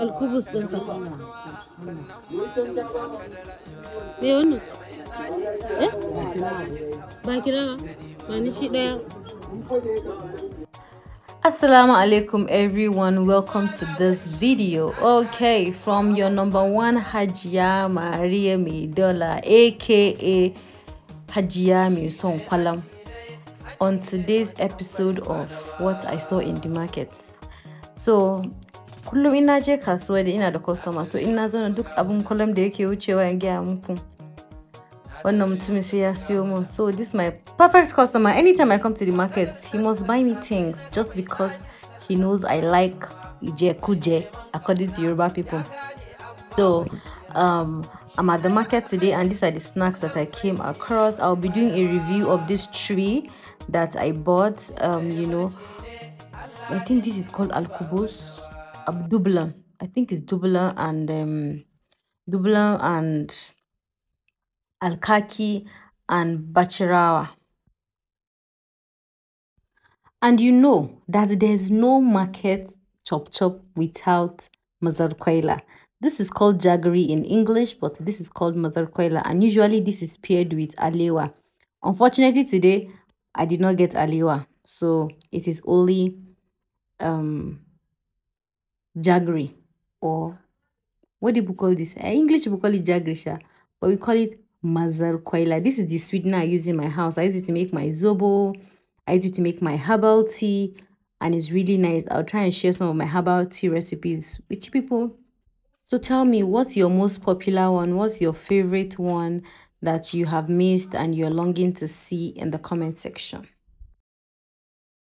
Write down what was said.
alkubus ɗinka me wannan eh ba kira ba Assalamu alaikum everyone. Welcome to this video. Okay from your number one Hajiya Maria Maidola aka Hajiya Mai Kwalam. On today's episode of what I saw in the market. So kullum ina je kasuwa da ina da customer so ina zauna duk abun kwalam da yake wucewa in gaya muku. Wannan mutumin sai ya siyo mun. So this my perfect customer. Anytime i come to the market he must buy me things just because he knows i like ije kuje according to yoruba people. So um i'm at the market today and these are the snacks that i came across. I'll be doing a review of this tree that i bought. Um you know i think this is called abdublan i think it's dublan and um dublan and Alkaki, and Bachirawa. And you know that there's no market chop chop without Mazarquela. This is called jaggery in English, but this is called Mazarquela, and usually this is paired with Alewa. Unfortunately, today I did not get Alewa, so it is only um jaggery or what do you call this? In English, we call it jaggery, but we call it mazarquaila. This is the sweetener I use in my house. I use it to make my zobo. I use it to make my herbal tea. And it's really nice. I'll try and share some of my herbal tea recipes with you people. So tell me, what's your most popular one? What's your favorite one that you have missed and you're longing to see in the comment section?